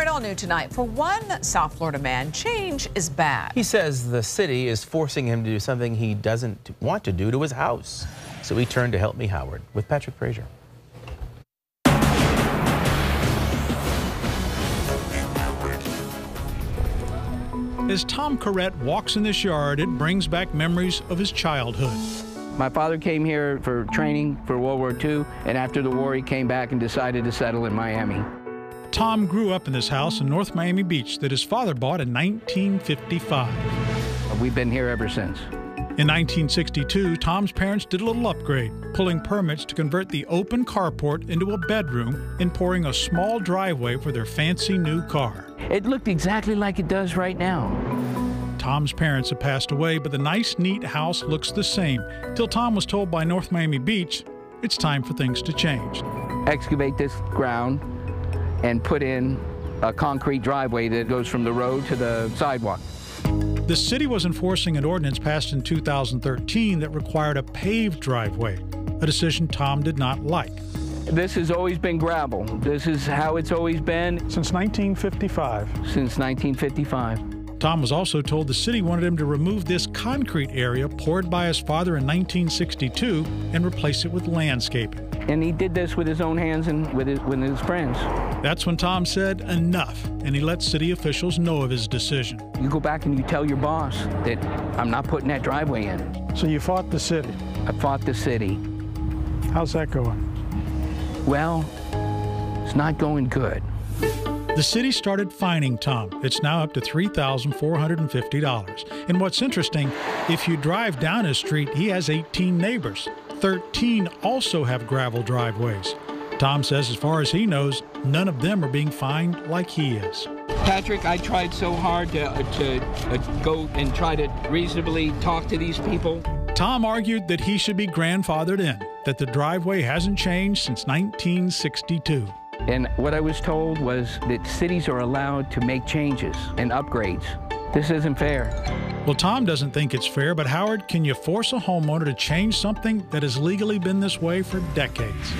All right, all new tonight. For one South Florida man, change is bad. He says the city is forcing him to do something he doesn't want to do to his house. So he turned to Help Me Howard with Patrick Fraser. As Tom Corrett walks in this yard, it brings back memories of his childhood. My father came here for training for World War II, and after the war, he came back and decided to settle in Miami. Tom grew up in this house in North Miami Beach that his father bought in 1955. We've been here ever since. In 1962, Tom's parents did a little upgrade, pulling permits to convert the open carport into a bedroom and pouring a small driveway for their fancy new car. It looked exactly like it does right now. Tom's parents have passed away, but the nice, neat house looks the same, till Tom was told by North Miami Beach it's time for things to change. Excavate this ground and put in a concrete driveway that goes from the road to the sidewalk. The city was enforcing an ordinance passed in 2013 that required a paved driveway, a decision Tom did not like. This has always been gravel. This is how it's always been. Since 1955. Since 1955. Tom was also told the city wanted him to remove this concrete area poured by his father in 1962 and replace it with landscaping. And he did this with his own hands and with his, with his friends. That's when Tom said enough, and he let city officials know of his decision. You go back and you tell your boss that I'm not putting that driveway in. So you fought the city? I fought the city. How's that going? Well, it's not going good. The city started fining Tom. It's now up to $3,450. And what's interesting, if you drive down his street, he has 18 neighbors. 13 also have gravel driveways. Tom says, as far as he knows, none of them are being fined like he is. Patrick, I tried so hard to, uh, to uh, go and try to reasonably talk to these people. Tom argued that he should be grandfathered in, that the driveway hasn't changed since 1962. And what I was told was that cities are allowed to make changes and upgrades. This isn't fair. Well, Tom doesn't think it's fair, but Howard, can you force a homeowner to change something that has legally been this way for decades?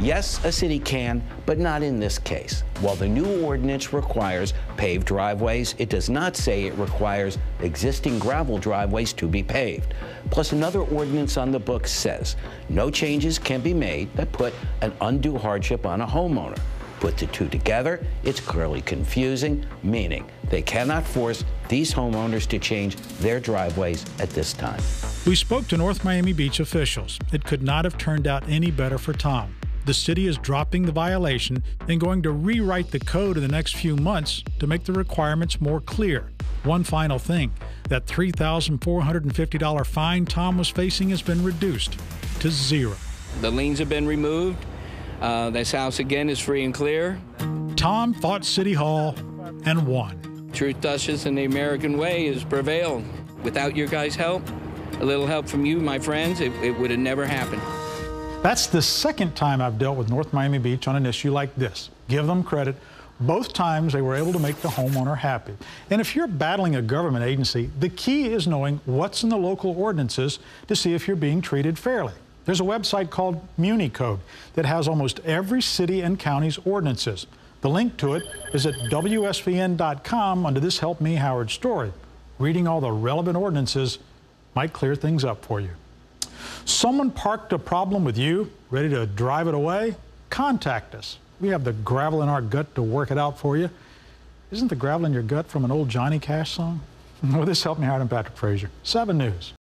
Yes, a city can, but not in this case. While the new ordinance requires paved driveways, it does not say it requires existing gravel driveways to be paved. Plus, another ordinance on the books says no changes can be made that put an undue hardship on a homeowner. Put the two together, it's clearly confusing, meaning they cannot force these homeowners to change their driveways at this time. We spoke to North Miami Beach officials. It could not have turned out any better for Tom the city is dropping the violation and going to rewrite the code in the next few months to make the requirements more clear. One final thing that $3,450 fine Tom was facing has been reduced to zero. The liens have been removed. Uh, this house again is free and clear. Tom fought City Hall and won. Truth, justice, and the American way has prevailed. Without your guys' help, a little help from you, my friends, it, it would have never happened. That's the second time I've dealt with North Miami Beach on an issue like this. Give them credit. Both times they were able to make the homeowner happy. And if you're battling a government agency, the key is knowing what's in the local ordinances to see if you're being treated fairly. There's a website called MuniCode that has almost every city and county's ordinances. The link to it is at WSVN.com under this Help Me Howard story. Reading all the relevant ordinances might clear things up for you. Someone parked a problem with you, ready to drive it away? Contact us. We have the gravel in our gut to work it out for you. Isn't the gravel in your gut from an old Johnny Cash song? Well, this helped me out. I'm Patrick Fraser. 7 News.